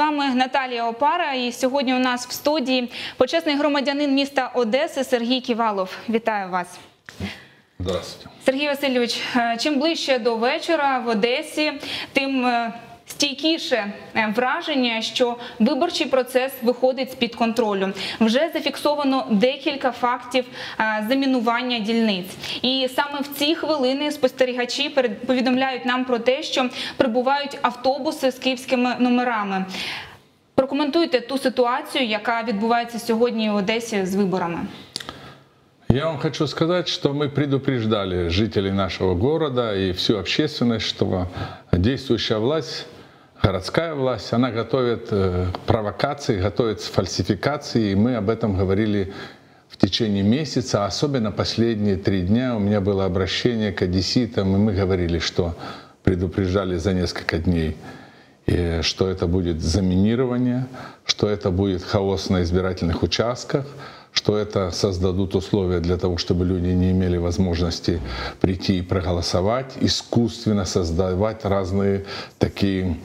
вами Наталія Опара. І сьогодні у нас в студії почесний громадянин міста Одеси Сергій Ківалов. Вітаю вас. Здравствуйте. Сергій Васильович, е, чим ближче до вечора в Одесі, тим е, стійкіше е, враження, що виборчий процес виходить з під контролю. Вже зафіксовано декілька фактів е, замінування дільниць. І саме в ці хвилини спостерігачі повідомляють нам про те, що прибувають автобуси з київськими номерами. Прокоментуйте ту ситуацію, яка відбувається сьогодні в Одесі з виборами. Я вам хочу сказать, что мы предупреждали жителей нашего города и всю общественность, что действующая власть, городская власть, она готовит э, провокации, готовит фальсификации, и мы об этом говорили в течение месяца, особенно последние три дня у меня было обращение к одесситам, и мы говорили, что предупреждали за несколько дней, и что это будет заминирование, что это будет хаос на избирательных участках, что это создадут условия для того, чтобы люди не имели возможности прийти и проголосовать, искусственно создавать разные такие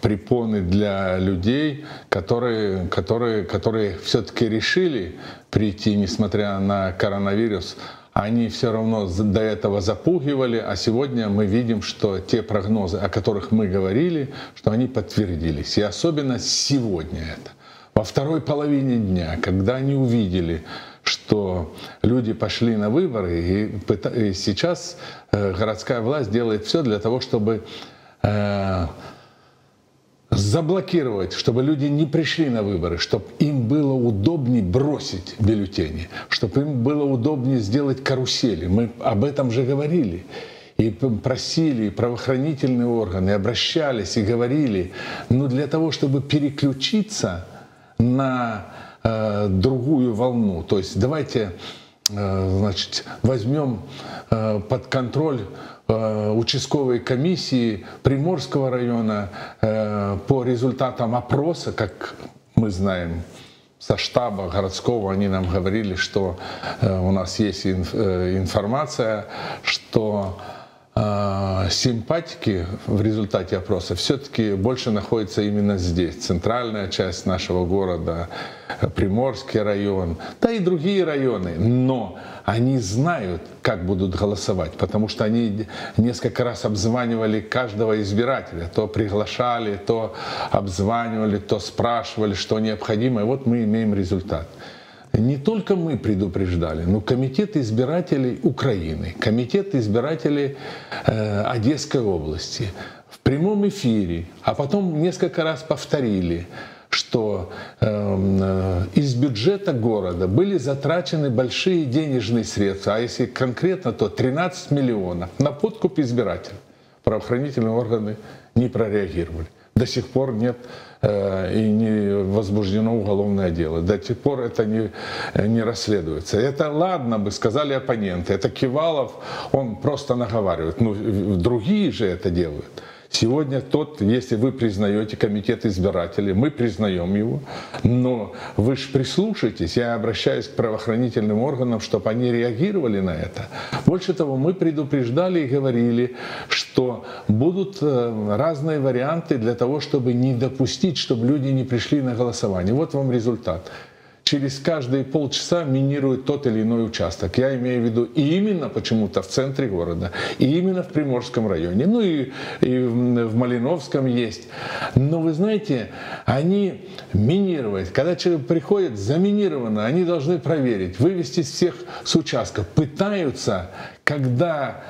препоны для людей, которые, которые, которые все-таки решили прийти, несмотря на коронавирус, они все равно до этого запугивали, а сегодня мы видим, что те прогнозы, о которых мы говорили, что они подтвердились. И особенно сегодня это. Во второй половине дня, когда они увидели, что люди пошли на выборы, и, и сейчас э, городская власть делает все для того, чтобы э, заблокировать, чтобы люди не пришли на выборы, чтобы им было удобнее бросить бюллетени, чтобы им было удобнее сделать карусели. Мы об этом же говорили. И просили и правоохранительные органы, обращались и говорили. Но для того, чтобы переключиться на э, другую волну, то есть давайте э, значит, возьмем э, под контроль участковой комиссии Приморского района э, по результатам опроса, как мы знаем, со штаба городского они нам говорили, что э, у нас есть инф- э, информация, что э, симпатики в результате опроса все-таки больше находятся именно здесь, центральная часть нашего города, Приморский район, да и другие районы. Но они знают, как будут голосовать, потому что они несколько раз обзванивали каждого избирателя, то приглашали, то обзванивали, то спрашивали, что необходимо. И вот мы имеем результат. Не только мы предупреждали, но комитет избирателей Украины, комитет избирателей э, Одесской области в прямом эфире, а потом несколько раз повторили, что эм, э, из бюджета города были затрачены большие денежные средства, а если конкретно, то 13 миллионов на подкуп избирателей. Правоохранительные органы не прореагировали. До сих пор нет и не возбуждено уголовное дело. До сих пор это не, э, не расследуется. Это ладно бы, сказали оппоненты. Это Кивалов, он просто наговаривает. Ну, другие же это делают. Сегодня тот, если вы признаете комитет избирателей, мы признаем его, но вы же прислушайтесь, я обращаюсь к правоохранительным органам, чтобы они реагировали на это. Больше того, мы предупреждали и говорили, что будут э, разные варианты для того, чтобы не допустить, чтобы люди не пришли на голосование. Вот вам результат через каждые полчаса минируют тот или иной участок. Я имею в виду и именно почему-то в центре города, и именно в Приморском районе, ну и, и в Малиновском есть. Но вы знаете, они минировать, когда человек приходит, заминировано, они должны проверить, вывести всех с участков. Пытаются, когда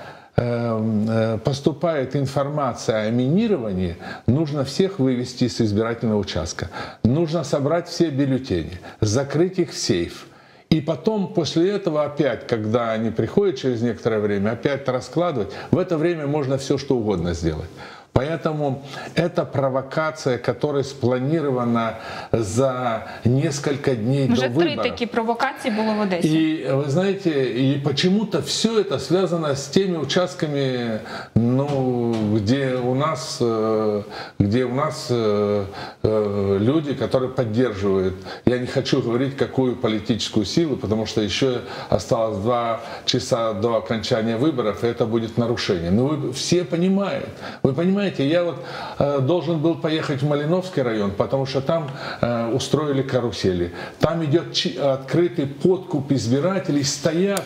поступает информация о минировании, нужно всех вывести из избирательного участка. Нужно собрать все бюллетени, закрыть их в сейф. И потом, после этого опять, когда они приходят через некоторое время, опять раскладывать. В это время можно все что угодно сделать. Поэтому эта провокация, которая спланирована за несколько дней Вже до три выборов. такі провокації було в Одесі. И вы знаете, и почему-то все это связано с теми участками, ну, где у нас, э, где у нас э, э, люди, которые поддерживают. Я не хочу говорить, какую политическую силу, потому что еще осталось два часа до окончания выборов, и это будет нарушение. Но вы все понимают, вы понимаете, понимаете, я вот э, должен был поехать в Малиновский район, потому что там э, устроили карусели. Там идет чи- открытый подкуп избирателей, стоят,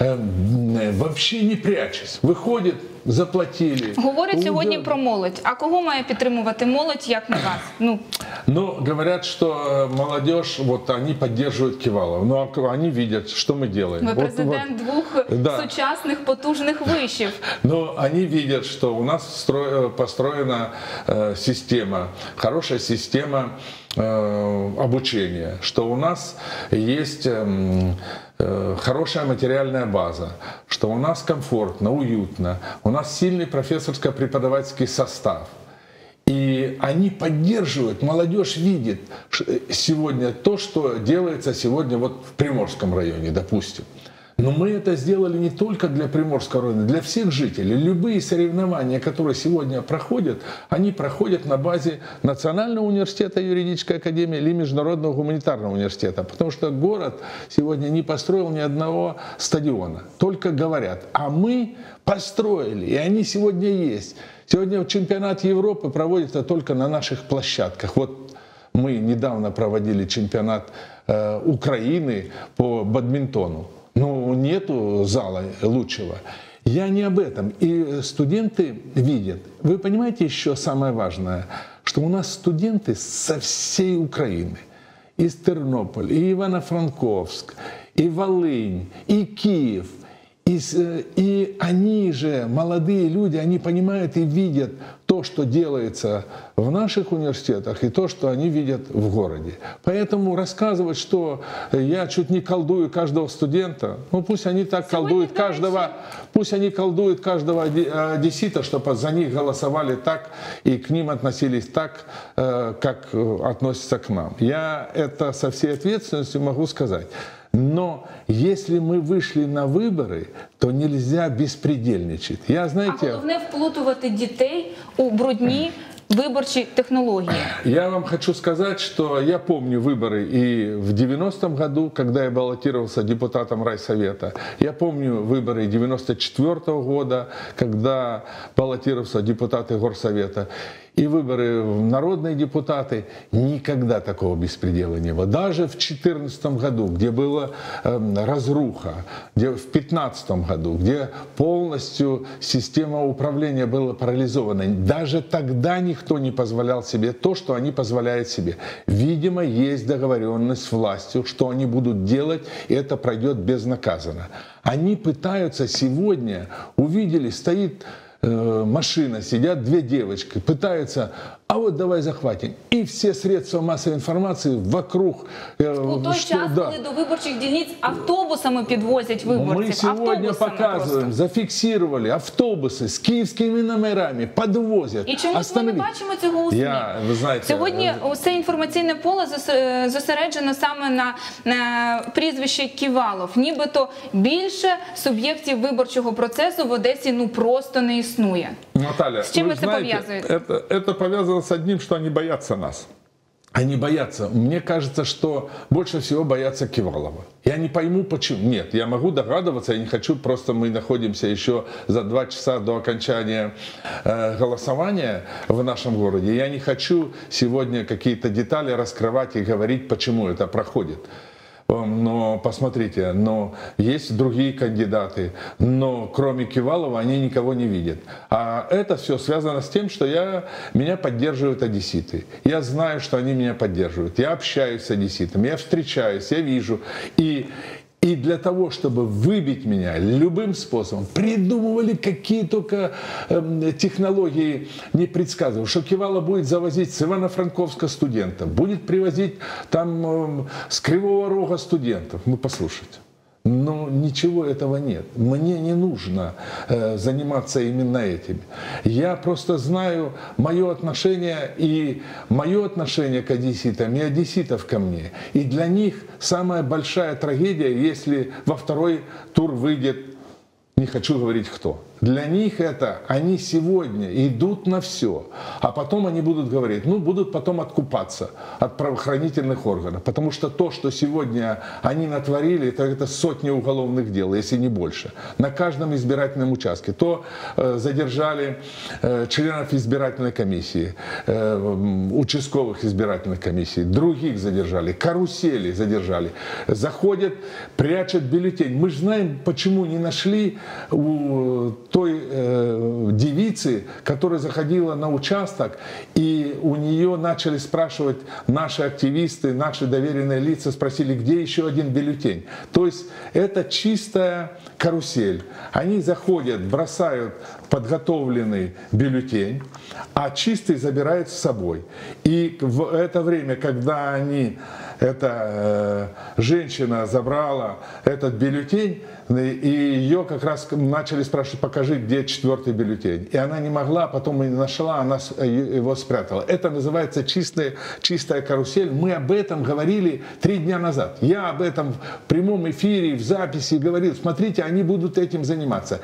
э, м, вообще не прячась. Выходят, заплатили. Говорять сьогодні Уйдет. про молодь. А кого має підтримувати молодь, як не вас? Ну Ну, говорят, что э, молодежь, вот они поддерживают Кивалова. Ну, а они видят, что мы делаем. ви Вот- президент двох Да. сучасних потужних вишів. Но они видят, что у нас стро- построена э, система, хорошая система э, обучения, что у нас есть эм, э, хорошая материальная база, что у нас комфортно, уютно, у нас сильный профессорско-преподавательский состав. И они поддерживают, молодежь видит э, сегодня то, что делается сегодня вот в Приморском районе, допустим. Но мы это сделали не только для Приморского района, для всех жителей. Любые соревнования, которые сегодня проходят, они проходят на базе Национального университета юридической академии или Международного гуманитарного университета. Потому что город сегодня не построил ни одного стадиона. Только говорят, а мы построили, и они сегодня есть. Сегодня чемпионат Европы проводится только на наших площадках. Вот мы недавно проводили чемпионат э, Украины по бадминтону. Ну, нету зала лучшего. Я не об этом. И студенты видят. Вы понимаете еще самое важное, что у нас студенты со всей Украины. Из Тернополя, и Ивано-Франковск, и Волынь, и Киев – и, э, и они же, молодые люди, они понимают и видят то, что делается в наших университетах, и то, что они видят в городе. Поэтому рассказывать, что я чуть не колдую каждого студента, ну пусть они так Сегодня, колдуют до каждого, пусть они колдуют каждого оде- одессита, чтобы за них голосовали так и к ним относились так, э, как э, относятся к нам. Я это со всей ответственностью могу сказать. Но если мы вышли на выборы, то нельзя беспредельничать. Я, А знаете, головне вплутувати дітей у брудні виборчі технології. Я вам хочу сказать, что я помню выборы и в 90-м году, когда я баллотировался депутатом райсовета. Я помню выборы 94 -го года, когда баллотировался депутаты горсовета. И выборы в народные депутаты. Никогда такого беспредела не было. Даже в 2014 году, где была эм, разруха, где в 2015 году, где полностью система управления была парализована, даже тогда никто не позволял себе то, что они позволяют себе. Видимо, есть договоренность с властью, что они будут делать, и это пройдет безнаказанно. Они пытаются сегодня, увидели, стоит машина, сидят две девочки, пытаются, а вот давай захватим. И все средства массовой информации вокруг. э, У той что- час, да. коли до виборчих дільниць автобусами підвозять виборців. Мы сегодня автобусами показываем, просто. зафиксировали автобусы с киевскими номерами, подвозят. І чомусь ми не Остановить. бачимо цього у СМІ. Я, ви знаєте, Сьогодні е, усе інформаційне поле зос- зосереджено саме на, на прізвище Ківалов. Нібито більше суб'єктів виборчого процесу в Одесі ну просто не існує. Наталья, С чем вы это знаете, повязывает? Это, это повязано с одним, что они боятся нас. Они боятся. Мне кажется, что больше всего боятся Кивалова. Я не пойму, почему. Нет, я могу догадываться, я не хочу, просто мы находимся еще за два часа до окончания э, голосования в нашем городе. Я не хочу сегодня какие-то детали раскрывать и говорить, почему это проходит. Э, Но посмотрите, но есть другие кандидаты, но кроме Кивалова они никого не видят. А это все связано с тем, что я, меня поддерживают одесситы. Я знаю, что они меня поддерживают. Я общаюсь с одесситами, я встречаюсь, я вижу. И, и для того, чтобы выбить меня любым способом, придумывали какие только эм, технологии не предсказывал, что Кивала будет завозить с Ивано-Франковска студентов, будет привозить там эм, с Кривого Рога студентов. Ну, послушайте. Но ничего этого нет. Мне не нужно э, заниматься именно этим. Я просто знаю мое отношение и мое отношение к одесситам, и одесситов ко мне. И для них самая большая трагедия, если во второй тур выйдет, не хочу говорить кто, Для них это, они сегодня идут на все, а потом они будут говорить, ну, будут потом откупаться от правоохранительных органов, потому что то, что сегодня они натворили, это, это сотни уголовных дел, если не больше, на каждом избирательном участке. То э, задержали э, членов избирательной комиссии, э, участковых избирательных комиссий, других задержали, карусели задержали, заходят, прячут бюллетень. Мы же знаем, почему не нашли у той э, девицы, которая заходила на участок, и у нее начали спрашивать наши активисты, наши доверенные лица, спросили, где еще один бюллетень. То есть это чистая карусель. Они заходят, бросают подготовленный бюллетень, а чистый забирают с собой. И в это время, когда они, эта э, женщина забрала этот бюллетень, и ее как раз начали спрашивать, покажи, где четвертый бюллетень. И она не могла, потом и нашла, она его спрятала. Это называется чистая, чистая карусель. Мы об этом говорили три дня назад. Я об этом в прямом эфире, в записи говорил. Смотрите, они будут этим заниматься.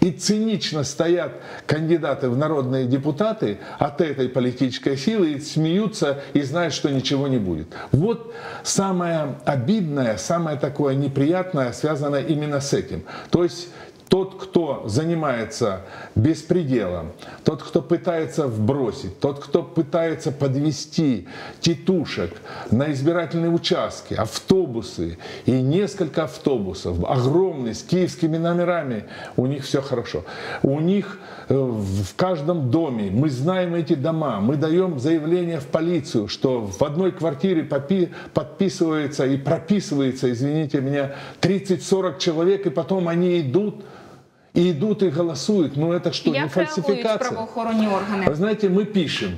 И цинично стоят кандидаты в народные депутаты от этой политической силы и смеются и знают, что ничего не будет. Вот самое обидное, самое такое неприятное связано именно с этим. То есть тот, кто занимается беспределом, тот, кто пытается вбросить, тот, кто пытается подвести титушек на избирательные участки, автобусы и несколько автобусов, огромные, с киевскими номерами, у них все хорошо. У них э, в каждом доме, мы знаем эти дома, мы даем заявление в полицию, что в одной квартире подписывается и прописывается, извините меня, 30-40 человек, и потом они идут и идут и голосуют. Ну это что, Як не фальсификация? правоохоронні органи? Вы знаете, мы пишем,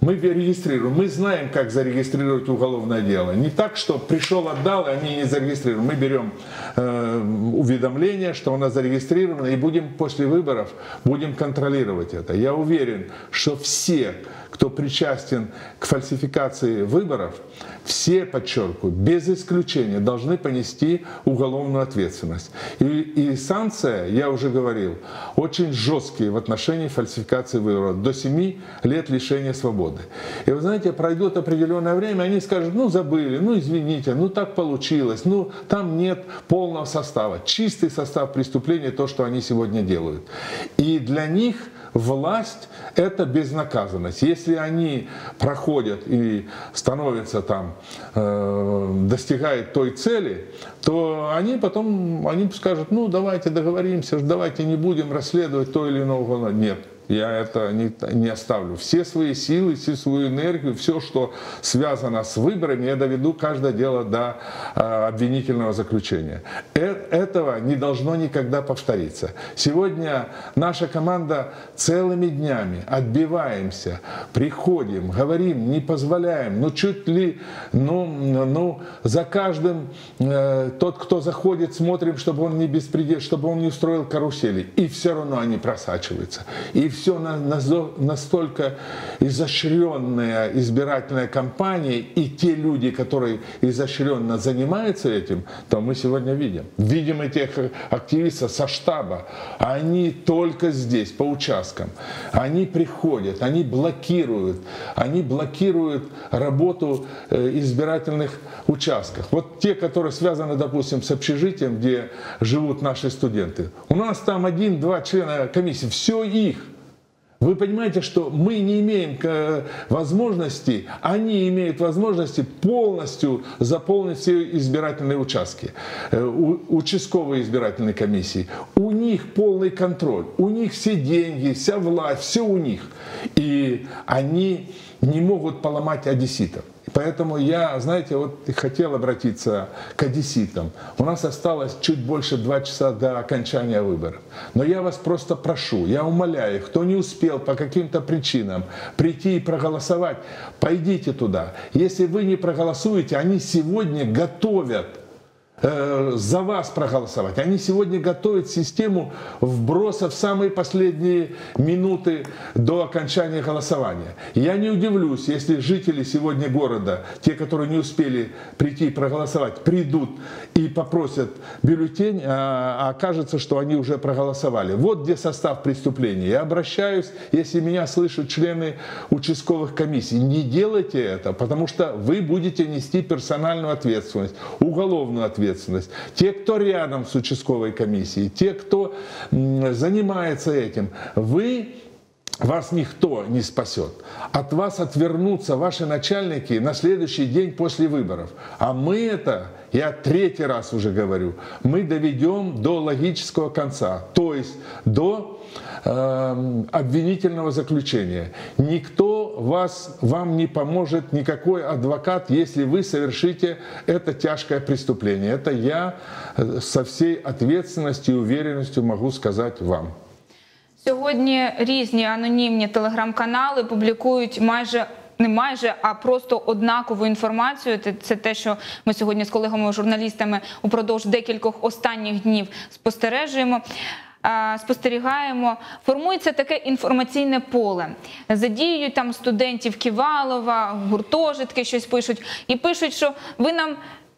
мы регистрируем, мы знаем, как зарегистрировать уголовное дело. Не так, что пришел, отдал, и они не зарегистрированы. Мы берем э, уведомление, что нас зарегистрировано, и будем после выборов будем контролировать это. Я уверен, что все, кто причастен к фальсификации выборов, все, подчеркиваю, без исключения должны понести уголовную ответственность. И, и санкция, я уже говорил, очень жесткие в отношении фальсификации выборов, до 7 лет лишения свободы. И вы знаете, пройдет определенное время, они скажут, ну забыли, ну извините, ну так получилось, ну там нет полного состава. Чистый состав преступления, то, что они сегодня делают. И для них власть – это безнаказанность. Если они проходят и становятся там, э, достигают той цели, то они потом они скажут, ну давайте договоримся, давайте не будем расследовать то или иное. Нет, я это не, не оставлю. Все свои силы, всю свою энергию, все, что связано с выборами, я доведу каждое дело до э, обвинительного заключения. Э, этого не должно никогда повториться. Сегодня наша команда целыми днями отбиваемся, приходим, говорим, не позволяем, ну чуть ли, ну, ну за каждым э, тот, кто заходит, смотрим, чтобы он не беспредел, чтобы он не устроил карусели. И все равно они просачиваются. И все настолько изощренная избирательная кампания и те люди, которые изощренно занимаются этим, то мы сегодня видим. Видим этих активистов со штаба. Они только здесь, по участкам. Они приходят, они блокируют. Они блокируют работу э, избирательных участков. Вот те, которые связаны, допустим, с общежитием, где живут наши студенты. У нас там один-два члена комиссии, все их. Вы понимаете, что мы не имеем э, возможности, они имеют возможности полностью заполнить все избирательные участки, э, участковые избирательные комиссии. У них полный контроль, у них все деньги, вся власть, все у них. И они не могут поломать одесситов. Поэтому я, знаете, вот хотел обратиться к одесситам. У нас осталось чуть больше два часа до окончания выборов. Но я вас просто прошу, я умоляю, кто не успел по каким-то причинам прийти и проголосовать, пойдите туда. Если вы не проголосуете, они сегодня готовят э, за вас проголосовать. Они сегодня готовят систему вброса в самые последние минуты до окончания голосования. Я не удивлюсь, если жители сегодня города, те, которые не успели прийти и проголосовать, придут и попросят бюллетень, а окажется, что они уже проголосовали. Вот где состав преступления. Я обращаюсь, если меня слышат члены участковых комиссий, не делайте это, потому что вы будете нести персональную ответственность, уголовную ответственность. Те, кто рядом с участковой комиссией, те, кто занимается этим, вы вас никто не спасет. От вас отвернутся ваши начальники на следующий день после выборов. А мы это, я третий раз уже говорю, мы доведем до логического конца, то есть до э, обвинительного заключения. Никто вас, вам не поможет, никакой адвокат, если вы совершите это тяжкое преступление. Это я э, со всей ответственностью и уверенностью могу сказать вам. Сьогодні різні анонімні телеграм-канали публікують майже. Не майже, а просто однакову інформацію. Це те, що ми сьогодні з колегами-журналістами упродовж декількох останніх днів спостережуємо. Спостерігаємо, формується таке інформаційне поле. Задіюють там студентів Ківалова, гуртожитки щось пишуть і пишуть, що ви нам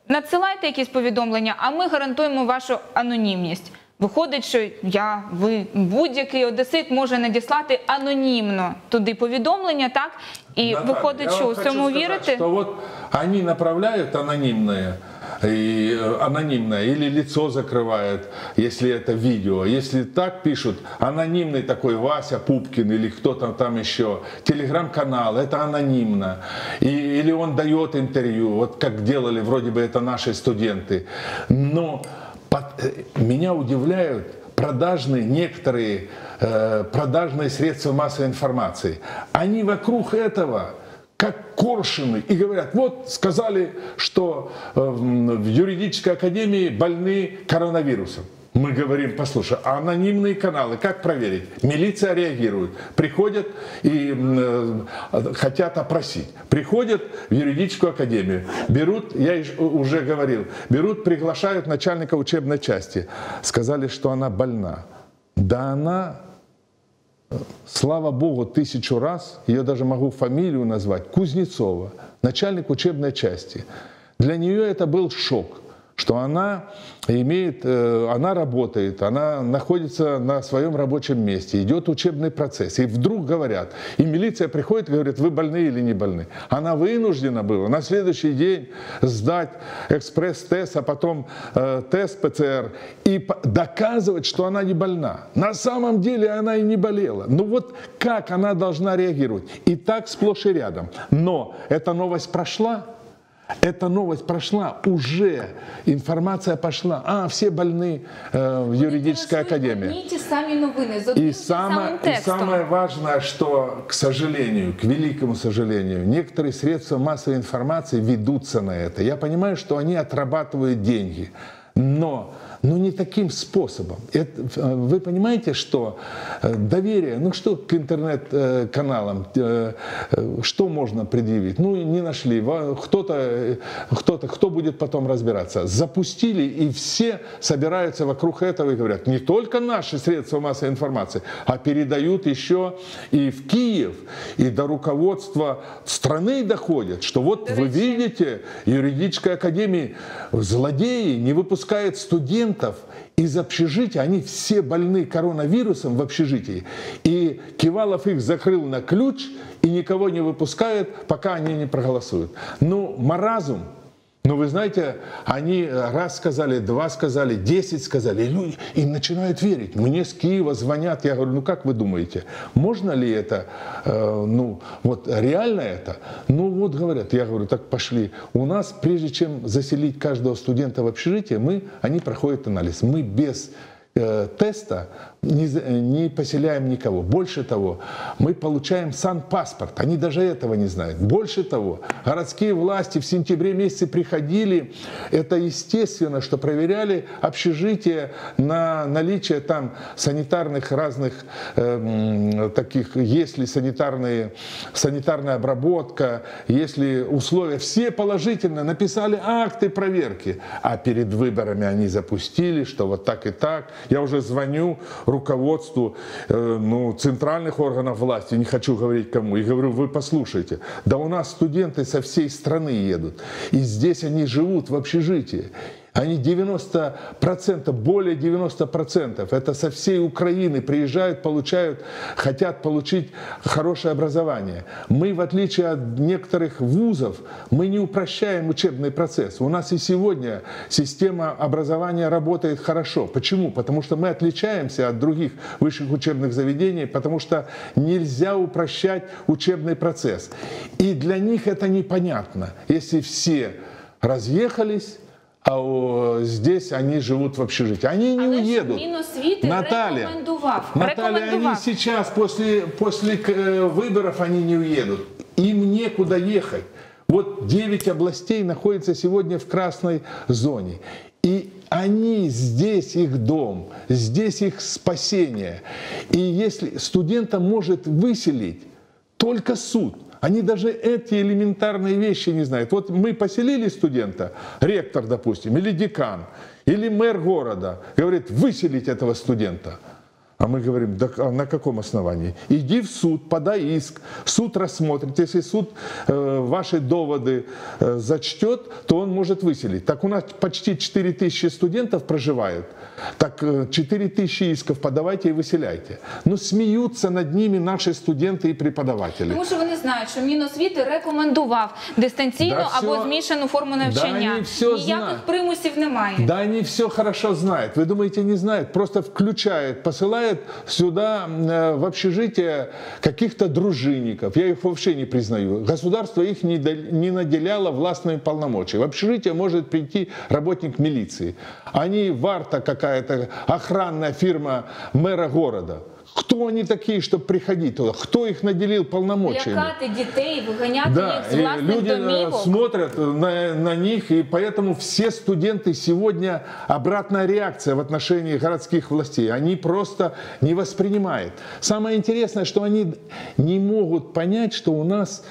надсилайте якісь повідомлення, а ми гарантуємо вашу анонімність. Виходить, що я, ви будь-який одесит може надіслати анонімно туди повідомлення, так? І Наталья, виходить, що у цьому вірити? Что вот они направляют анонимные, и, э, анонимное, или лицо закрывают, если это видео. Если так пишут, анонимный такой Вася Пупкин или кто-то там еще, телеграм-канал, это анонимно. И, или он дает интервью, вот как делали вроде бы это наши студенты. Но под, э, меня удивляют продажные некоторые э, продажные средства массовой информации. Они вокруг этого как коршины и говорят, вот сказали, что э, в юридической академии больны коронавирусом. Мы говорим, послушай, а анонимные каналы, как проверить? Милиция реагирует, приходят и э, хотят опросить. Приходят в юридическую академию, берут, я уже говорил, берут, приглашают начальника учебной части. Сказали, что она больна. Да она, слава богу, тысячу раз, ее даже могу фамилию назвать, Кузнецова, начальник учебной части. Для нее это был шок – что она имеет, э, она работает, она находится на своем рабочем месте, идет учебный процесс. И вдруг говорят, и милиция приходит и говорит, вы больны или не больны. Она вынуждена была на следующий день сдать экспресс-тест, а потом э, тест ПЦР и доказывать, что она не больна. На самом деле она и не болела. Ну вот как она должна реагировать? И так сплошь и рядом. Но эта новость прошла, эта новость прошла, уже информация пошла. А, все больны э, в юридической академии. Одні ті самі новини з И одним самое, самим и текстом. самое важное, что, к сожалению, к великому сожалению, некоторые средства массовой информации ведутся на это. Я понимаю, что они отрабатывают деньги, но но не таким способом. Это, э, вы понимаете, что э, доверие, ну что к интернет-каналам, э, что можно предъявить? Ну, не нашли, кто-то, кто-то, кто будет потом разбираться? Запустили, и все собираются вокруг этого и говорят, не только наши средства массовой информации, а передают еще и в Киев, и до руководства страны доходят, что вот вы видите, юридическая академия, злодеи не выпускает студентов, студентов из общежития, они все больны коронавирусом в общежитии. И Кивалов их закрыл на ключ и никого не выпускает, пока они не проголосуют. Ну, маразм но вы знаете, они раз сказали, два сказали, десять сказали, и люди им начинают верить. Мне с Киева звонят, я говорю, ну как вы думаете, можно ли это, э, ну вот реально это? Ну вот говорят, я говорю, так пошли. У нас, прежде чем заселить каждого студента в общежитие, мы, они проходят анализ. Мы без э, теста не, за- не поселяем никого. Больше того, мы получаем санпаспорт. Они даже этого не знают. Больше того, городские власти в сентябре месяце приходили. Это естественно, что проверяли общежитие на наличие там санитарных разных эм, таких, есть ли санитарные, санитарная обработка, если условия. Все положительно написали акты проверки. А перед выборами они запустили, что вот так и так. Я уже звоню руководству э, ну, центральных органов власти, не хочу говорить кому, и говорю, вы послушайте, да у нас студенты со всей страны едут, и здесь они живут в общежитии. Они 90%, более 90%, это со всей Украины приезжают, получают, хотят получить хорошее образование. Мы, в отличие от некоторых вузов, мы не упрощаем учебный процесс. У нас и сегодня система образования работает хорошо. Почему? Потому что мы отличаемся от других высших учебных заведений, потому что нельзя упрощать учебный процесс. И для них это непонятно, если все разъехались, а о, здесь они живут в общежитии. Они не уедут. Міносвіти Наталья, рекомендував. Наталья, они рекомендував. сейчас после, после э, выборов они не уедут. Им некуда ехать. Вот 9 областей находятся сегодня в красной зоне. И они, здесь их дом, здесь их спасение. И если студента может выселить только суд, они даже эти элементарные вещи не знают. Вот мы поселили студента, ректор, допустим, или декан, или мэр города, говорит, выселить этого студента. А мы говорим, да, а на каком основании? Иди в суд, подай иск, суд рассмотрит. Если суд э, ваши доводы э, зачтет, то он может выселить. Так у нас почти 4 тысячи студентов проживают. Так э, 4 тысячи исков подавайте и выселяйте. Но смеются над ними наши студенты и преподаватели. Тому що вони знають, що Міносвіти рекомендував дистанційну Да або всьо- змішану форму Да навчання. вони всьо Ніяких знають. примусів немає. Да они все хорошо знают. Вы думаете, не знают? Просто включают, посылают сюда э, в общежитие каких-то дружинников. Я их вообще не признаю. Государство их не, дал- не наделяло властными полномочиями. В общежитие может прийти работник милиции. Они варта какая-то, охранная фирма мэра города. Кто они такие, чтобы приходить туда? Кто их наделил полномочиями? Лякати дітей, виганяти Да, їх з и власних люди э, домівок. смотрят на, на них, и поэтому все студенты сегодня обратная реакция в отношении городских властей. Они просто не воспринимают. Самое интересное, что они не могут понять, что у нас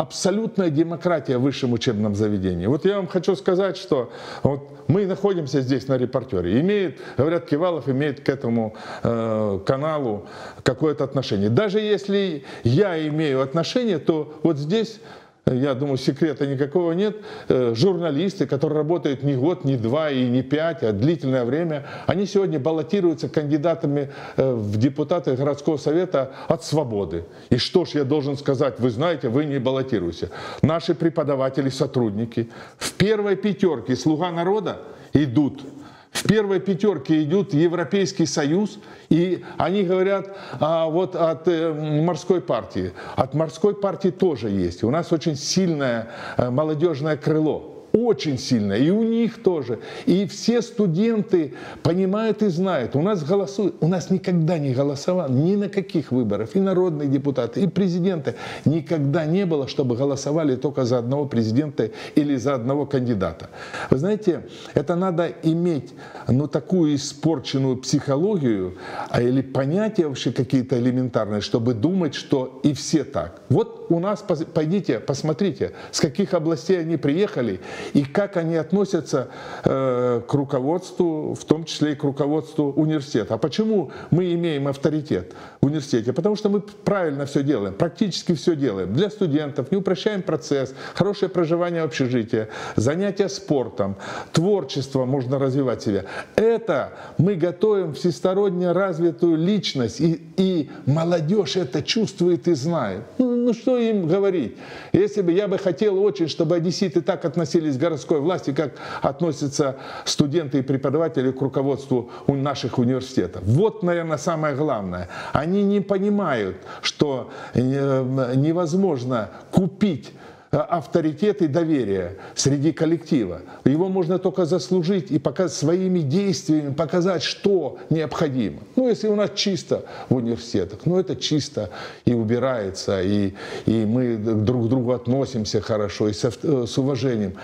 абсолютная демократия в высшем учебном заведении. Вот я вам хочу сказать, что вот мы находимся здесь на репортере. Имеет, говорят, Кивалов имеет к этому э, каналу какое-то отношение. Даже если я имею отношение, то вот здесь я думаю, секрета никакого нет. Э, Журналисты, которые работают не год, не два и не пять, а длительное время, они сегодня баллотируются кандидатами э, в депутаты городского совета от свободы. И что ж я должен сказать, вы знаете, вы не баллотируете. Наши преподаватели, сотрудники в первой пятерке «Слуга народа» идут в первой пятерке идет Европейский Союз, и они говорят а, вот от э, морской партии. От морской партии тоже есть. У нас очень сильное э, молодежное крыло. Очень сильное. И у них тоже. И все студенты понимают и знают. У нас голосуют. У нас никогда не голосовал ни на каких выборах. И народные депутаты, и президенты. Никогда не было, чтобы голосовали только за одного президента или за одного кандидата. Вы знаете, это надо иметь ну, такую испорченную психологию а, или понятия вообще какие-то элементарные, чтобы думать, что и все так. Вот у нас, пойдите, посмотрите, с каких областей они приехали и как они относятся э, к руководству, в том числе и к руководству университета. А почему мы имеем авторитет в университете? Потому что мы правильно все делаем, практически все делаем. Для студентов не упрощаем процесс, хорошее проживание в общежитии, занятия спортом, творчество можно развивать себя. Это мы готовим всесторонне развитую личность, и, и молодежь это чувствует и знает. Ну, ну что им говорить? Если бы я бы хотел очень, чтобы одесситы так относились к городской власти, как относятся студенты и преподаватели к руководству у наших университетов. Вот, наверное, самое главное. Они не понимают, что э, невозможно купить авторитет и доверие среди коллектива. Его можно только заслужить и показать своими действиями, показать, что необходимо. Ну, если у нас чисто в университетах, ну, это чисто и убирается, и, и мы друг к другу относимся хорошо и со, э, с уважением.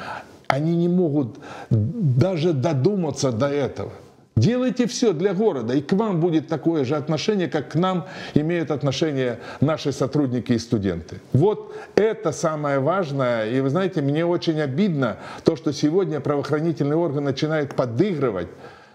Они не могут даже додуматься до этого. Делайте все для города, и к вам будет такое же отношение, как к нам имеют отношение наши сотрудники и студенты. Вот это самое важное. И вы знаете, мне очень обидно то, что сегодня правоохранительный орган начинает подыгрывать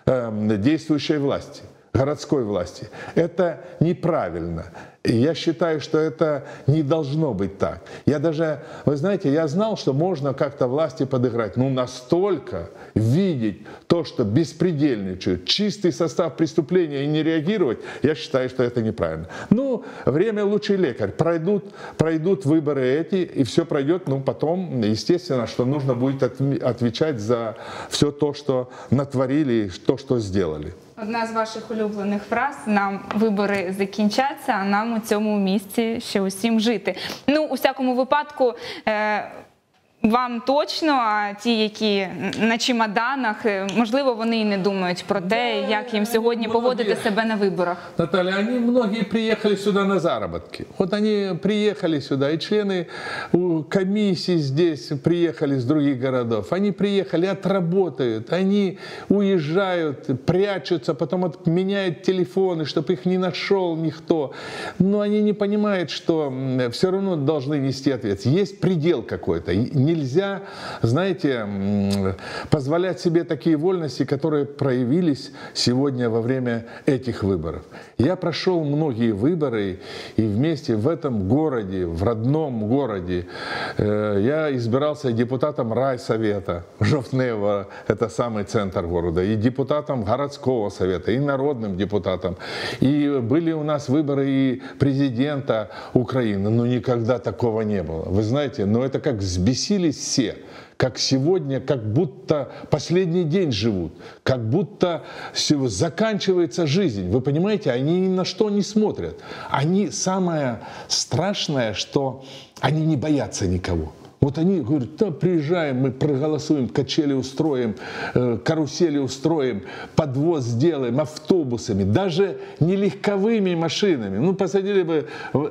э, действующей власти городской власти. Это неправильно. Я считаю, что это не должно быть так. Я даже, вы знаете, я знал, что можно как-то власти подыграть, но настолько видеть то, что беспредельничают, чистый состав преступления и не реагировать, я считаю, что это неправильно. Ну, время лучший лекарь. Пройдут, пройдут выборы эти, и все пройдет, ну, потом, естественно, что нужно будет отвечать за все то, что натворили, то, что сделали. Одна з ваших улюблених фраз нам вибори закінчаться, а нам у цьому місці ще усім жити. Ну, у всякому випадку. Е вам точно, а ті, які на чемоданах, е, можливо, вони і не думають про те, як їм сьогодні поводити себе на виборах. Наталья, они многие приехали сюда на заработки. Вот они приехали сюда, и члены комиссии здесь приехали с других городов. Они приехали, отработают, они уезжают, прячутся, потом отменяют телефоны, чтобы их не нашел никто. Но они не понимают, что все равно должны нести ответственность. Есть предел какой-то нельзя, знаете, позволять себе такие вольности, которые проявились сегодня во время этих выборов. Я прошел многие выборы, и вместе в этом городе, в родном городе, э, я избирался депутатом райсовета Жовтнева, это самый центр города, и депутатом городского совета, и народным депутатом. И были у нас выборы и президента Украины, но никогда такого не было. Вы знаете, но это как взбесили взбесились все, как сегодня, как будто последний день живут, как будто заканчивается жизнь. Вы понимаете, они ни на что не смотрят. Они самое страшное, что они не боятся никого. Вот они говорят, да, приезжаем, мы проголосуем, качели устроим, э, карусели устроим, подвоз сделаем, автобусами, даже не легковыми машинами. Ну, посадили бы,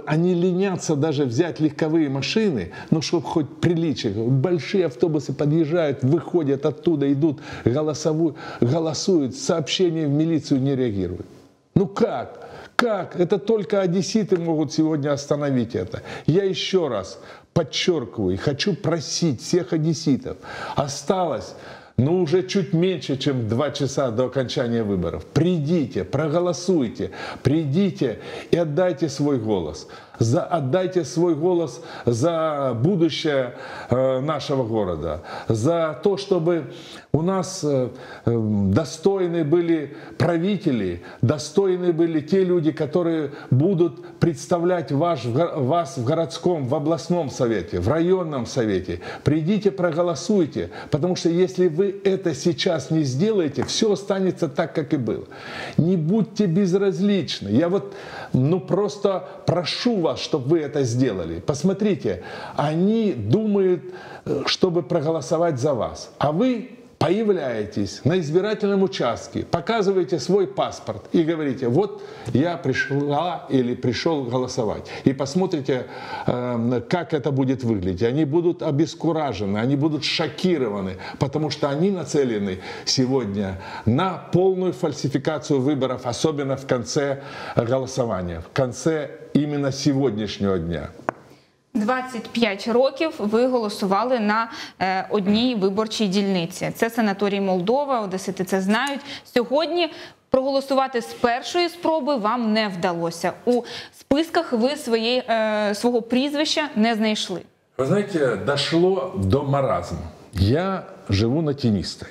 они ленятся даже взять легковые машины, ну, чтобы хоть приличие. Большие автобусы подъезжают, выходят оттуда, идут, голосову, голосуют, сообщения в милицию не реагируют. Ну как? Как? Это только одесситы могут сегодня остановить это. Я еще раз подчеркиваю хочу просить всех одесситов. Осталось ну, уже чуть меньше, чем два часа до окончания выборов. Придите, проголосуйте, придите и отдайте свой голос за, отдайте свой голос за будущее э, нашего города, за то, чтобы у нас э, э, достойны были правители, достойны были те люди, которые будут представлять ваш, вас в городском, в областном совете, в районном совете. Придите, проголосуйте, потому что если вы это сейчас не сделаете, все останется так, как и было. Не будьте безразличны. Я вот ну просто прошу вас, чтобы вы это сделали. Посмотрите, они думают, э, чтобы проголосовать за вас, а вы появляетесь на избирательном участке, показываете свой паспорт и говорите, вот я пришла или пришел голосовать. И посмотрите, эм, как это будет выглядеть. Они будут обескуражены, они будут шокированы, потому что они нацелены сегодня на полную фальсификацию выборов, особенно в конце голосования, в конце именно сегодняшнего дня. 25 років ви голосували на е, одній виборчій дільниці. Це санаторій Молдова, Одесити це знають. Сьогодні проголосувати з першої спроби вам не вдалося. У списках ви своєї, е, свого прізвища не знайшли. Ви знаєте, дошло до маразму. Я живу на Тенистой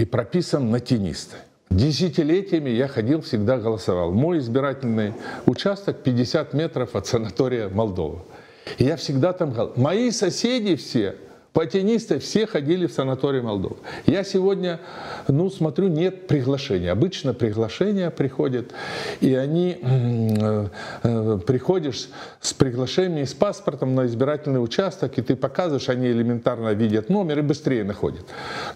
и прописан на Тенистой. Десятилетиями я ходил, всегда голосовал. Мой избирательный участок 50 метров от санатория Молдова. И я всегда там... Мои соседи все По тенистой все ходили в санаторий Молдова. Я сегодня, ну, смотрю, нет приглашения. Обычно приглашения приходят, и они м, э, приходишь с приглашением, с паспортом на избирательный участок, и ты показываешь, они элементарно видят номер и быстрее находят.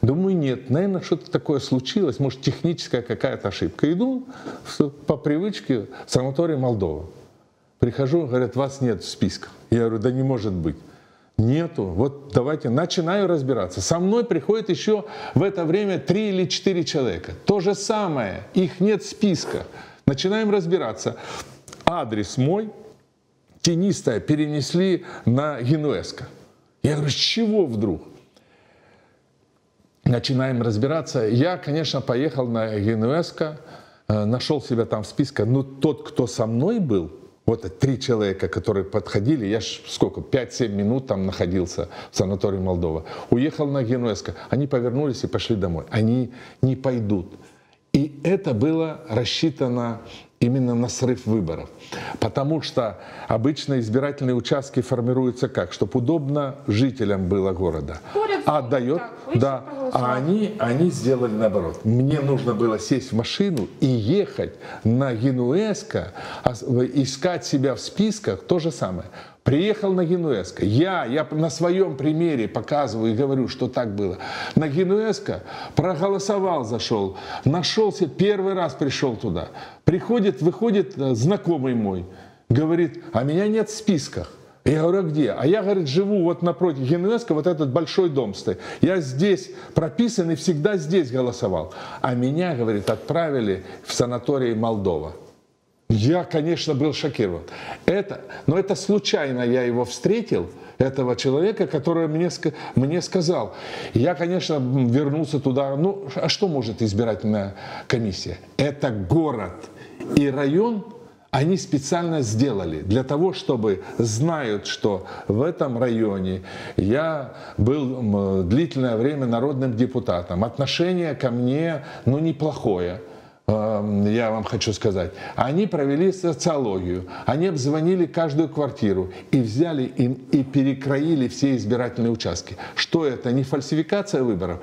Думаю, нет, наверное, что-то такое случилось, может, техническая какая-то ошибка. Иду по привычке в санаторий Молдова. Прихожу, говорят, вас нет в списках. Я говорю, да не может быть. Нету. Вот давайте, начинаю разбираться. Со мной приходит еще в это время три или четыре человека. То же самое, их нет в списках. Начинаем разбираться. Адрес мой, тенистая, перенесли на Генуэзко. Я говорю, с чего вдруг? начинаем разбираться. Я, конечно, поехал на Генуэзко, э, нашел себя там в списке, но тот, кто со мной был, вот три человека, которые подходили, я ж сколько, 5-7 минут там находился в санатории Молдова, уехал на Генуэзко, они повернулись и пошли домой. Они не пойдут. И это было рассчитано именно на срыв выборов. Потому что обычно избирательные участки формируются как? Чтобы удобно жителям было города. А отдает, так, да. А они, они сделали наоборот. Мне нужно было сесть в машину и ехать на Генуэзко, а в- искать себя в списках, то же самое. Приехал на Генуэзко. Я, я на своем примере показываю и говорю, что так было. На Генуэзко проголосовал, зашел, нашелся, первый раз пришел туда. Приходит, выходит э, знакомый мой, говорит, а меня нет в списках. Я говорю, а где? А я, говорит, живу вот напротив Генуэзка, вот этот большой дом стоит. Я здесь прописан и всегда здесь голосовал. А меня, говорит, отправили в санаторий Молдова. Я, конечно, был шокирован. Это, но это случайно я его встретил, этого человека, который мне, мне сказал. Я, конечно, вернулся туда. Ну, а что может избирательная комиссия? Это город и район, они специально сделали для того, чтобы знают, что в этом районе я был длительное время народным депутатом. Отношение ко мне, ну, неплохое. Эм, я вам хочу сказать, они провели социологию, они обзвонили каждую квартиру и взяли им и перекроили все избирательные участки. Что это? Не фальсификация выборов.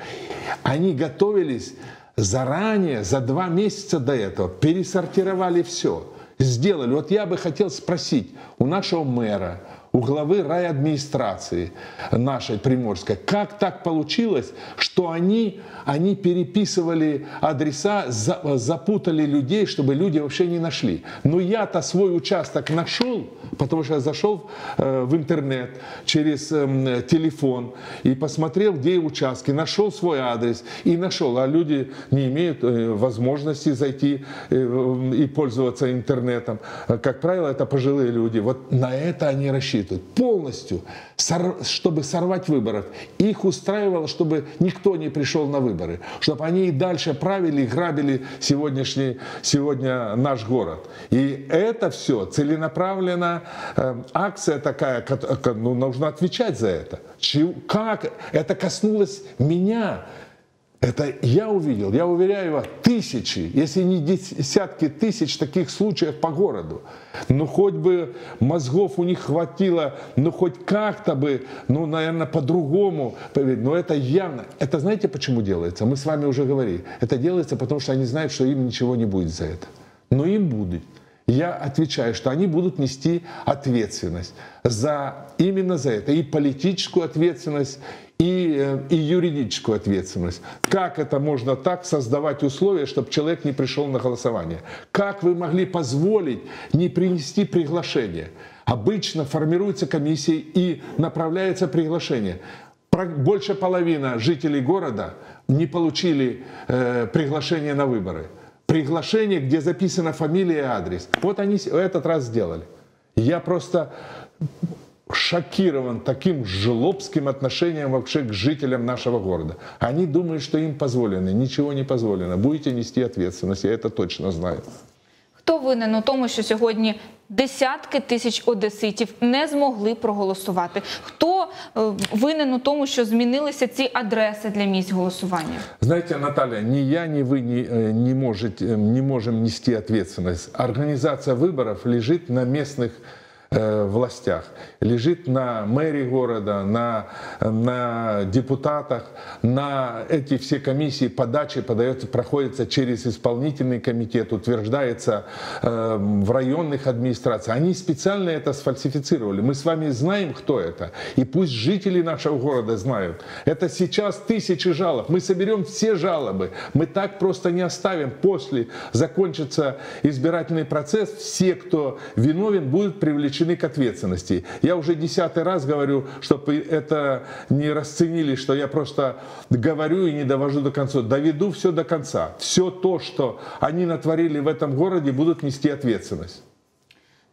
Они готовились заранее, за два месяца до этого, пересортировали все, сделали. Вот я бы хотел спросить у нашего мэра, у главы райадминистрации нашей Приморской, как так получилось, что они, они переписывали адреса, за- запутали людей, чтобы люди вообще не нашли. Но я-то свой участок нашел, потому что я зашел э, в интернет через эм, телефон и посмотрел, где участки, нашел свой адрес и нашел. А люди не имеют э, возможности зайти э, и пользоваться интернетом. Э, Как правило, это пожилые люди. Вот на это они рассчитывают полностью, сор- чтобы сорвать выборов. Их устраивало, чтобы никто не пришел на выборы, чтобы они и дальше правили и грабили сегодняшний, сегодня наш город. И это все целенаправленно, э, акция такая, ну, нужно отвечать за это. Чего- как это коснулось меня? Это я увидел, я уверяю вас, тысячи, если не десятки тысяч таких случаев по городу. Ну, хоть бы мозгов у них хватило, ну, хоть как-то бы, ну, наверное, по-другому. Но это явно, это знаете, почему делается? Мы с вами уже говорили. Это делается, потому что они знают, что им ничего не будет за это. Но им будет. Я отвечаю, что они будут нести ответственность за именно за это. И политическую ответственность, и, э, и юридическую ответственность. Как это можно так создавать условия, чтобы человек не пришел на голосование? Как вы могли позволить не принести приглашение? Обычно формируется комиссия и направляется приглашение. Больше половины жителей города не получили э, приглашение на выборы. Приглашение, где записана фамилия и адрес. Вот они с- этот раз сделали. Я просто шокирован таким жлобским отношением вообще к жителям нашего города. Они думают, что им позволено. Ничего не позволено. Будете нести ответственность, я это точно знаю. Хто винен у тому, що сьогодні десятки тисяч одеситів не змогли проголосувати? Хто е, винен у тому, що змінилися ці адреси для місць голосування? Знаете, Наталья, ни я, ни вы не, э, не, можете, э, не можем нести ответственность. Организация выборов лежит на местных властях, лежит на мэре города, на, на депутатах, на эти все комиссии подачи подается, проходится через исполнительный комитет, утверждается э, в районных администрациях. Они специально это сфальсифицировали. Мы с вами знаем, кто это. И пусть жители нашего города знают. Это сейчас тысячи жалоб. Мы соберем все жалобы. Мы так просто не оставим. После закончится избирательный процесс. Все, кто виновен, будут привлечены к ответственности. Я уже десятый раз говорю, чтобы это не расценили, что я просто говорю и не довожу до конца. Доведу все до конца. Все то, что они натворили в этом городе, будут нести ответственность.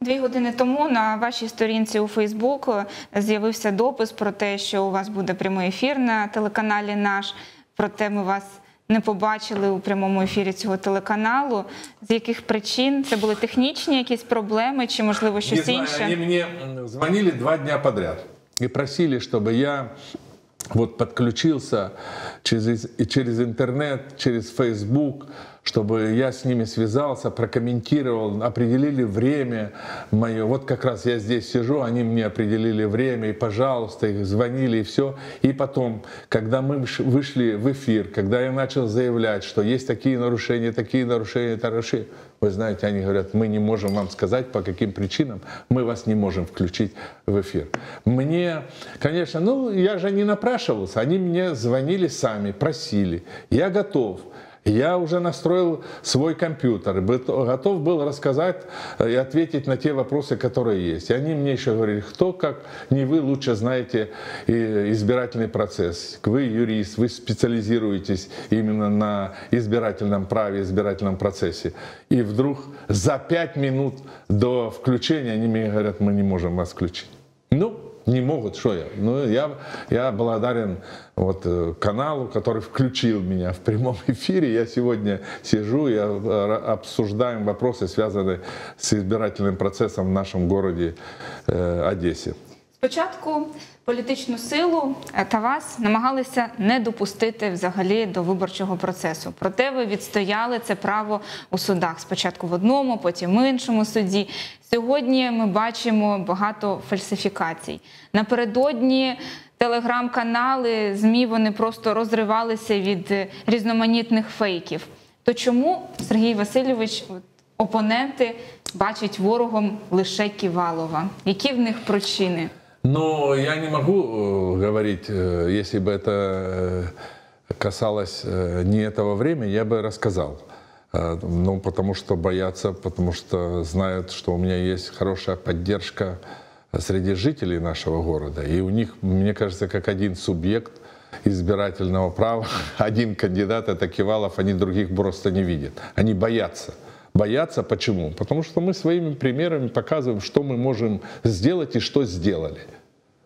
Дві години тому на вашій сторінці у Фейсбук з'явився допис про те, що у вас буде прямий ефір на телеканалі наш. Проте ми вас не побачили у прямому ефірі цього телеканалу. З яких причин це були технічні якісь проблеми, чи можливо Не щось знаю, інше? Вони мені дзвонили два дні подряд і просили, щоб я вот подключился через, и через интернет, через Facebook, чтобы я с ними связался, прокомментировал, определили время мое. Вот как раз я здесь сижу, они мне определили время, и пожалуйста, их звонили, и все. И потом, когда мы вышли в эфир, когда я начал заявлять, что есть такие нарушения, такие нарушения, нарушения, вы знаете, они говорят, мы не можем вам сказать, по каким причинам мы вас не можем включить в эфир. Мне, конечно, ну, я же не напрашивался, они мне звонили сами, просили. Я готов. Я уже настроил свой компьютер, готов был рассказать э, и ответить на те вопросы, которые есть. И они мне еще говорили, кто как не вы лучше знаете э, избирательный процесс. Вы юрист, вы специализируетесь именно на избирательном праве, избирательном процессе. И вдруг за пять минут до включения они мне говорят, мы не можем вас включить. Ну, не могут, что я? Ну, я, я благодарен вот, э, каналу, который включил меня в прямом эфире. Я сегодня сижу и э, обсуждаем вопросы, связанные с избирательным процессом в нашем городе э, Одессе. Спочатку політичну силу та вас намагалися не допустити взагалі до виборчого процесу. Проте ви відстояли це право у судах. Спочатку в одному, потім в іншому суді. Сьогодні ми бачимо багато фальсифікацій. Напередодні телеграм-канали, змі вони просто розривалися від різноманітних фейків. То чому Сергій Васильович, опоненти, бачать ворогом лише Ківалова? Які в них причини? Но я не могу э, говорить, э, если бы это э, касалось не этого времени, я бы рассказал. Ну, потому что боятся, потому что знают, что у меня есть хорошая поддержка среди жителей нашего города. И у них, мне кажется, как один субъект избирательного права, один кандидат, это Кивалов, они других просто не видят. Они боятся. Боятся почему? Потому что мы своими примерами показываем, что мы можем сделать и что сделали.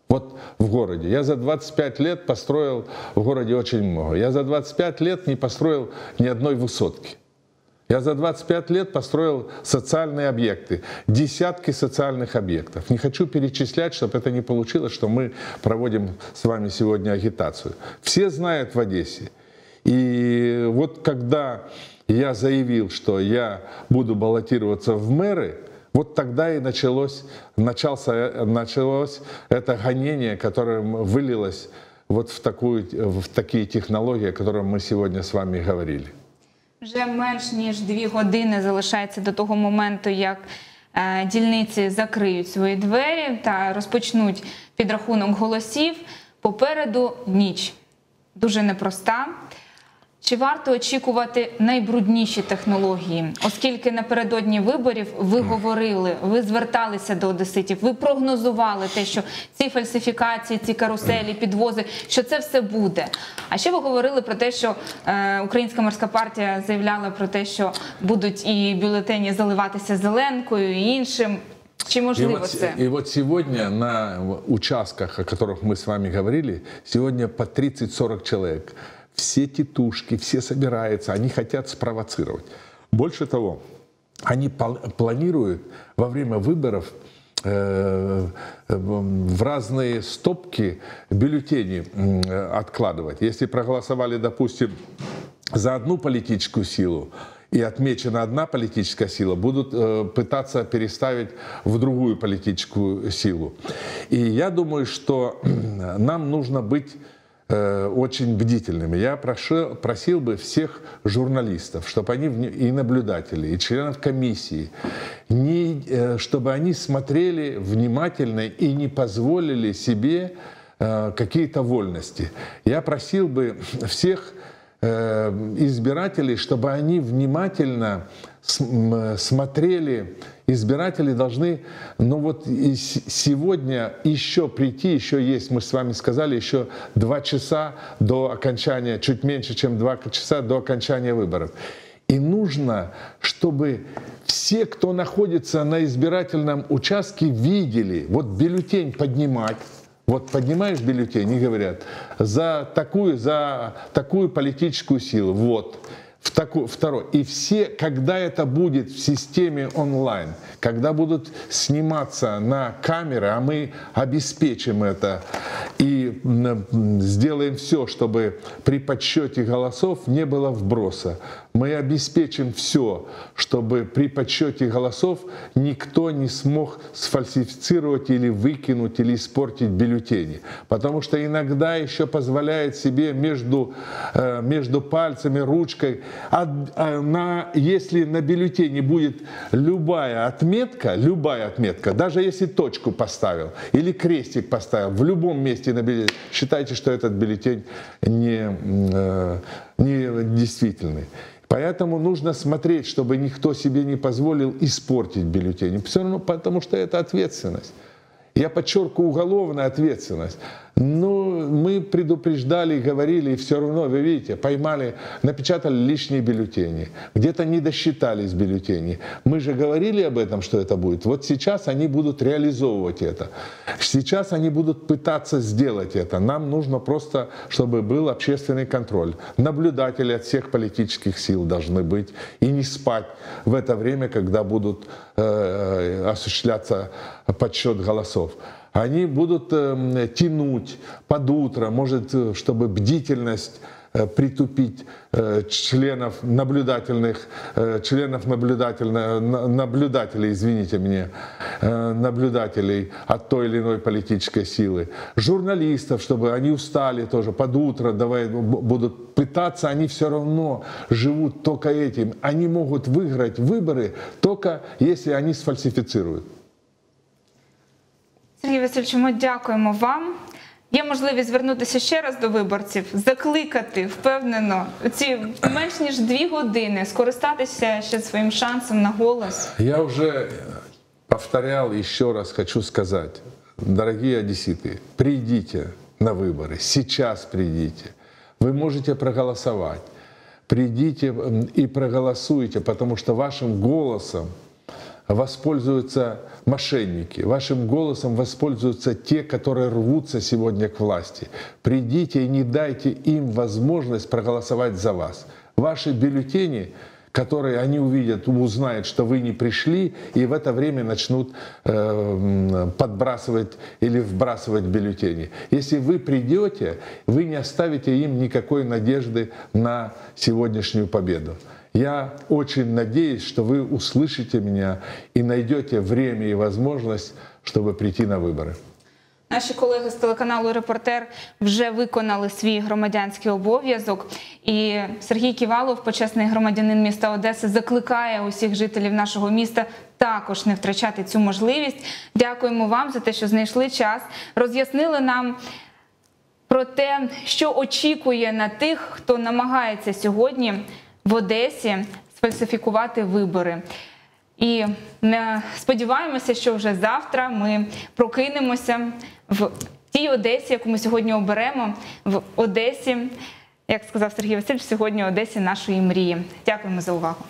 Вот в городе. Я за 25 лет построил в городе очень много. Я за 25 лет не построил ни одной высотки. Я за 25 лет построил социальные объекты, десятки социальных объектов. Не хочу перечислять, чтобы это не получилось, что мы проводим с вами сегодня агитацию. Все знают в Одессе. И вот когда я заявил, что я буду баллотироваться в мэры, вот тогда и началось, начался, началось это гонение, которое вылилось вот в, такую, в такие технологии, о которых мы сегодня с вами говорили. Вже менш ніж дві години залишається до того моменту, як е, дільниці закриють свої двері та розпочнуть підрахунок голосів. Попереду ніч дуже непроста. Чи варто очікувати найбрудніші технології, оскільки напередодні виборів ви говорили, ви зверталися до одеситів, ви прогнозували те, що ці фальсифікації, ці каруселі, підвози, що це все буде. А ще ви говорили про те, що е, Українська морська партія заявляла про те, що будуть і бюлетені заливатися зеленкою і іншим. Чи И можливо вот, це? и вот сегодня на участках, о которых мы с вами говорили, сегодня по 30-40 человек. Все тетушки, все собираются, они хотят спровоцировать. Больше того, они планируют во время выборов э, э, в разные стопки бюллетени откладывать. Если проголосовали, допустим, за одну политическую силу, и отмечена одна политическая сила, будут э, пытаться переставить в другую политическую силу. И я думаю, что нам нужно быть очень бдительными. Я прошел, просил бы всех журналистов, чтобы они и наблюдателей, и членов комиссии, не, э, чтобы они смотрели внимательно и не позволили себе э, какие-то вольности. Я просил бы всех э, избирателей, чтобы они внимательно смотрели. Избиратели должны, ну вот сегодня еще прийти, еще есть, мы с вами сказали, еще два часа до окончания, чуть меньше, чем два часа до окончания выборов. И нужно, чтобы все, кто находится на избирательном участке, видели, вот бюллетень поднимать, вот поднимаешь бюллетень и говорят, за такую, за такую политическую силу, вот. В таку- второй. И все, когда это будет в системе онлайн, когда будут сниматься на камеры, а мы обеспечим это и сделаем все, чтобы при подсчете голосов не было вброса. Мы обеспечим все, чтобы при подсчете голосов никто не смог сфальсифицировать или выкинуть или испортить бюллетени. Потому что иногда еще позволяет себе между, э, между пальцами, ручкой, а- на, если на бюллетене будет любая отметка, любая отметка, даже если точку поставил или крестик поставил, в любом месте на бюллетене, считайте, что этот бюллетень не, э, не действительный. Поэтому нужно смотреть, чтобы никто себе не позволил испортить бюллетень. Все равно потому, что это ответственность. Я подчеркиваю уголовная ответственность. Но мы предупреждали, и говорили, и все равно, вы видите, поймали, напечатали лишние бюллетени. Где-то не досчитались бюллетени. Мы же говорили об этом, что это будет. Вот сейчас они будут реализовывать это. Сейчас они будут пытаться сделать это. Нам нужно просто, чтобы был общественный контроль. Наблюдатели от всех политических сил должны быть. И не спать в это время, когда будут э, осуществляться подсчет голосов. Они будут э, тянуть под утро, может, э, чтобы бдительность э, притупить э, членов наблюдательных, членов наблюдательно- на- наблюдателей, извините меня, наблюдателей от той или иной политической силы, журналистов, чтобы они устали тоже под утро, давай будут пытаться, они все равно живут только этим. Они могут выиграть выборы только если они сфальсифицируют. Сергій Васильович, ми дякуємо вам. Є можливість звернутися ще раз до виборців, закликати впевнено ці менш ніж дві години скористатися ще своїм шансом на голос. Я уже повторял, еще раз хочу сказать, дорогие одесситы, придите на выборы, сейчас придите. Вы можете проголосовать. Придите м, и проголосуйте, потому что вашим голосом Воспользуются мошенники, вашим голосом воспользуются те, которые рвутся сегодня к власти. Придите и не дайте им возможность проголосовать за вас. Ваши бюллетени, которые они увидят, узнают, что вы не пришли, и в это время начнут э, подбрасывать или вбрасывать бюллетени. Если вы придете, вы не оставите им никакой надежды на сегодняшнюю победу. Я очень надеюсь, что вы услышите меня и найдете время и возможность, чтобы прийти на выборы. Наші колеги з телеканалу Репортер вже виконали свій громадянський обов'язок. І Сергій Ківалов, почесний громадянин міста Одеси, закликає усіх жителів нашого міста також не втрачати цю можливість. Дякуємо вам за те, що знайшли час, роз'яснили нам. Про те, що очікує на тих, хто намагається сьогодні в Одесі сфальсифікувати вибори. І сподіваємося, що вже завтра ми прокинемося в тій Одесі, яку ми сьогодні оберемо, в Одесі, як сказав Сергій Васильович, сьогодні Одесі нашої мрії. Дякуємо за увагу.